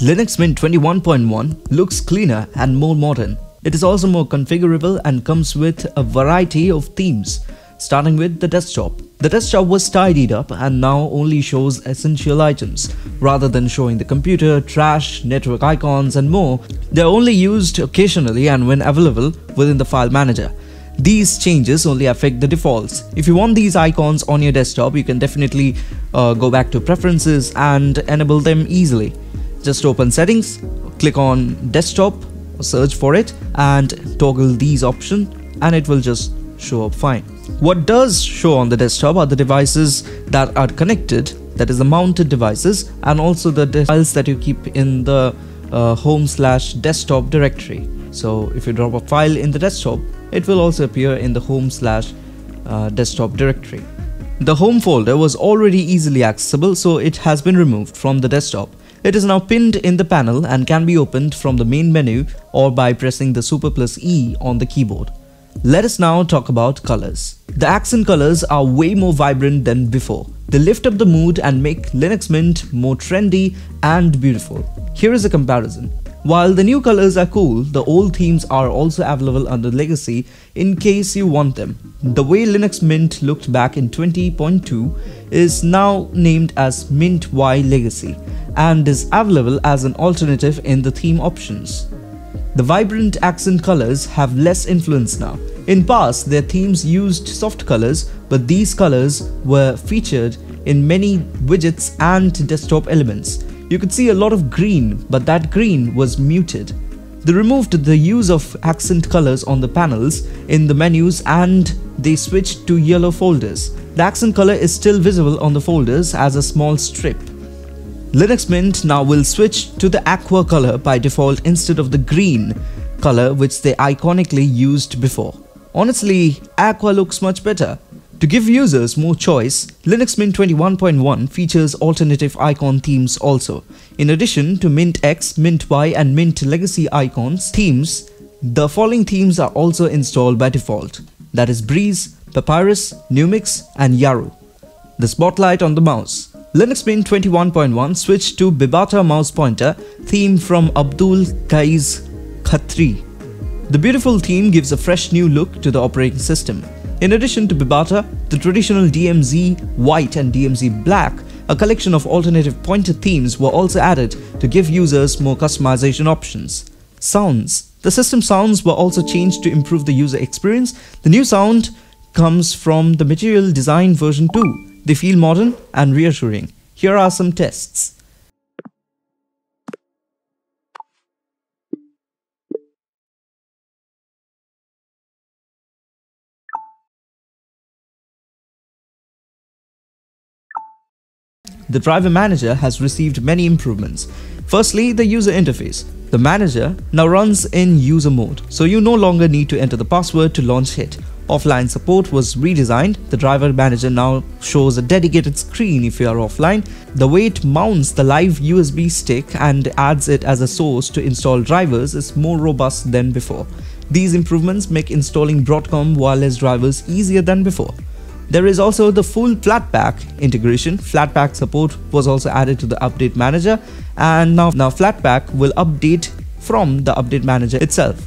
Linux Mint 21.1 looks cleaner and more modern. It is also more configurable and comes with a variety of themes, starting with the desktop. The desktop was tidied up and now only shows essential items. Rather than showing the computer, trash, network icons and more, they are only used occasionally and when available within the file manager. These changes only affect the defaults. If you want these icons on your desktop, you can definitely uh, go back to preferences and enable them easily. Just open settings, click on desktop, search for it and toggle these options and it will just show up fine. What does show on the desktop are the devices that are connected, that is the mounted devices and also the files that you keep in the uh, home slash desktop directory. So if you drop a file in the desktop, it will also appear in the home slash uh, desktop directory. The home folder was already easily accessible so it has been removed from the desktop. It is now pinned in the panel and can be opened from the main menu or by pressing the super plus E on the keyboard. Let us now talk about colors. The accent colors are way more vibrant than before. They lift up the mood and make Linux Mint more trendy and beautiful. Here is a comparison. While the new colors are cool, the old themes are also available under Legacy in case you want them. The way Linux Mint looked back in 20.2 is now named as Mint Y Legacy and is available as an alternative in the theme options. The vibrant accent colors have less influence now. In past, their themes used soft colors, but these colors were featured in many widgets and desktop elements. You could see a lot of green, but that green was muted. They removed the use of accent colors on the panels in the menus and they switched to yellow folders. The accent color is still visible on the folders as a small strip. Linux Mint now will switch to the aqua color by default instead of the green color which they iconically used before. Honestly, aqua looks much better. To give users more choice, Linux Mint 21.1 features alternative icon themes also. In addition to Mint X, Mint Y and Mint Legacy icons themes, the following themes are also installed by default. That is Breeze, Papirus, Numix and Yaru. The spotlight on the mouse. Linux Mint 21.1 switched to Bibata mouse pointer theme from Abdul Qais Khatri. The beautiful theme gives a fresh new look to the operating system. In addition to Bibata, the traditional DMZ white and DMZ black, a collection of alternative pointer themes were also added to give users more customization options. Sounds. The system sounds were also changed to improve the user experience. The new sound comes from the Material Design version 2. They feel modern and reassuring. Here are some tests. The driver manager has received many improvements. Firstly, the user interface. The manager now runs in user mode, so you no longer need to enter the password to launch it. Offline support was redesigned. The driver manager now shows a dedicated screen if you are offline. The way it mounts the live USB stick and adds it as a source to install drivers is more robust than before. These improvements make installing Broadcom wireless drivers easier than before. There is also the full Flatpak integration. Flatpak support was also added to the update manager and now, now Flatpak will update from the update manager itself.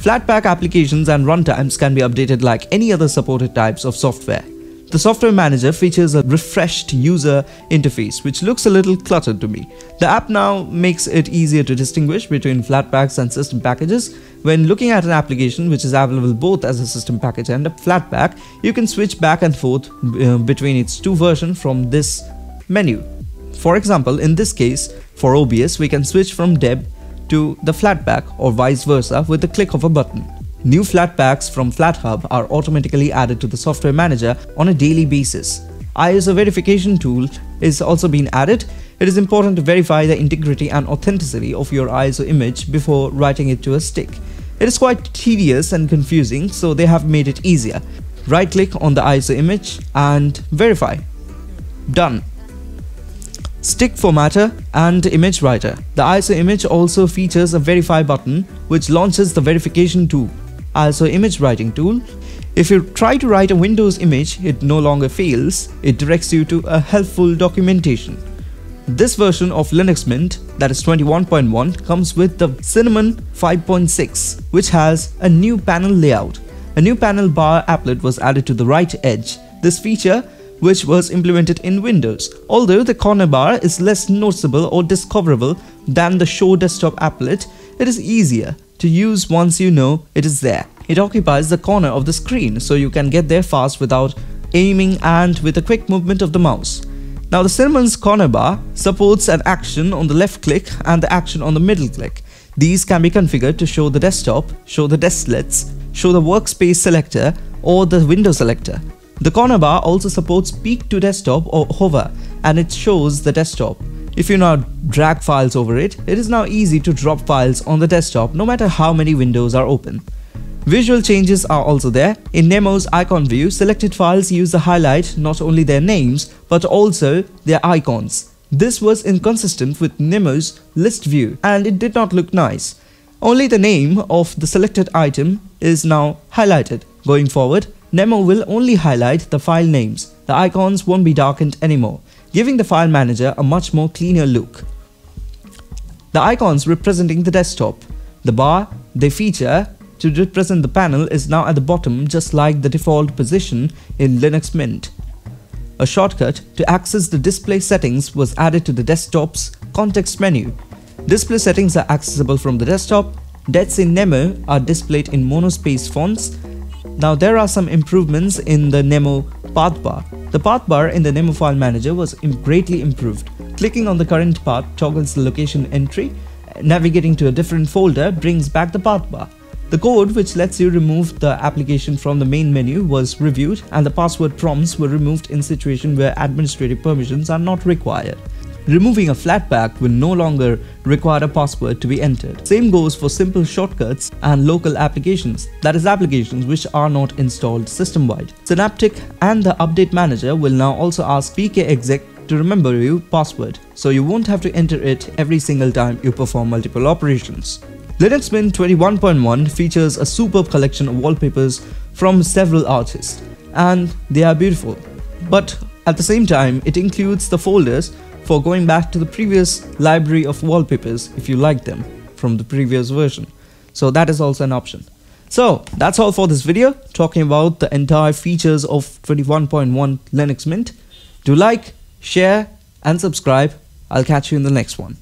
Flatpak applications and runtimes can be updated like any other supported types of software. The software manager features a refreshed user interface which looks a little cluttered to me. The app now makes it easier to distinguish between Flatpaks and system packages. When looking at an application which is available both as a system package and a Flatpak, you can switch back and forth uh, between its two versions from this menu. For example, in this case, for OBS, we can switch from Deb to the Flatpak or vice versa with the click of a button. New Flatpaks from FlatHub are automatically added to the software manager on a daily basis. ISO verification tool is also being added. It is important to verify the integrity and authenticity of your ISO image before writing it to a stick. It is quite tedious and confusing, so they have made it easier. Right click on the ISO image and verify. Done. Stick Formatter and Image Writer. The ISO image also features a verify button which launches the verification tool also image writing tool. If you try to write a Windows image, it no longer fails, it directs you to a helpful documentation. This version of Linux Mint, that is 21.1, comes with the Cinnamon 5.6, which has a new panel layout. A new panel bar applet was added to the right edge. This feature which was implemented in Windows, although the corner bar is less noticeable or discoverable than the Show Desktop applet, it is easier to use once you know it is there. It occupies the corner of the screen so you can get there fast without aiming and with a quick movement of the mouse. Now the Cinnamon's corner bar supports an action on the left click and the action on the middle click. These can be configured to show the desktop, show the desklets, show the workspace selector or the window selector. The corner bar also supports peek to desktop or hover and it shows the desktop. If you now drag files over it, it is now easy to drop files on the desktop no matter how many windows are open. Visual changes are also there. In Nemo's icon view, selected files use the highlight not only their names but also their icons. This was inconsistent with Nemo's list view and it did not look nice. Only the name of the selected item is now highlighted. Going forward, Nemo will only highlight the file names. The icons won't be darkened anymore, giving the file manager a much more cleaner look. The icons representing the desktop. The bar they feature to represent the panel is now at the bottom just like the default position in Linux Mint. A shortcut to access the display settings was added to the desktop's context menu. Display settings are accessible from the desktop. Dets in Nemo are displayed in monospace fonts now there are some improvements in the Nemo path bar. The path bar in the Nemo file manager was greatly improved. Clicking on the current path toggles the location entry. Navigating to a different folder brings back the path bar. The code which lets you remove the application from the main menu was reviewed and the password prompts were removed in situation where administrative permissions are not required. Removing a flatpak will no longer require a password to be entered. Same goes for simple shortcuts and local applications, that is applications which are not installed system-wide. Synaptic and the update manager will now also ask pkexec to remember your password, so you won't have to enter it every single time you perform multiple operations. Linux Mint 21.1 features a superb collection of wallpapers from several artists, and they are beautiful. But at the same time, it includes the folders for going back to the previous library of wallpapers if you like them from the previous version. So that is also an option. So that's all for this video talking about the entire features of 21.1 Linux Mint. Do like, share and subscribe. I'll catch you in the next one.